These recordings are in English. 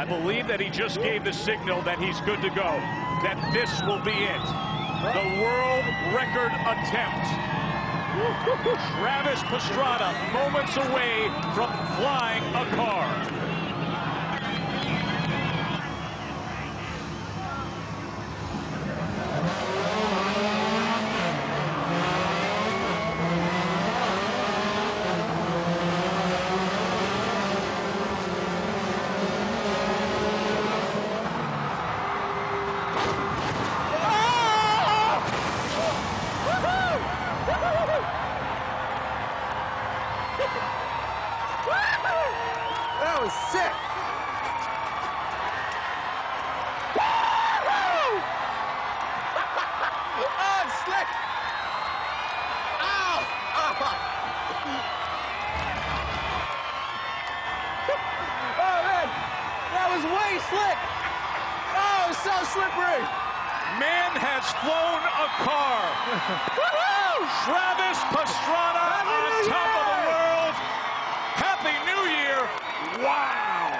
I believe that he just gave the signal that he's good to go, that this will be it. The world record attempt. Travis Pastrana moments away from flying a car. That was sick. oh, slick. Ow! oh, man. That was way slick. Oh, was so slippery. Man has flown a car. Travis Pastrana on top Wow.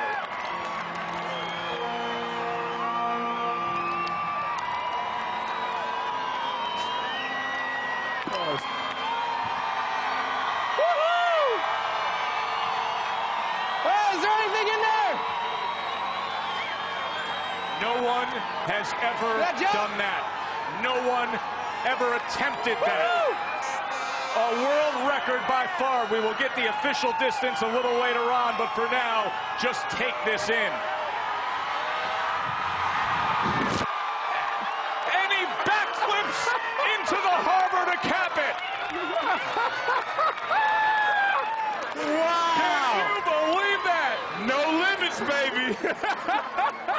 Oh, is there anything in there? No one has ever That done that. No one ever attempted that. A world record by far. We will get the official distance a little later on, but for now, just take this in. And he backflips into the harbor to cap it. Wow. Can you believe that? No limits, baby.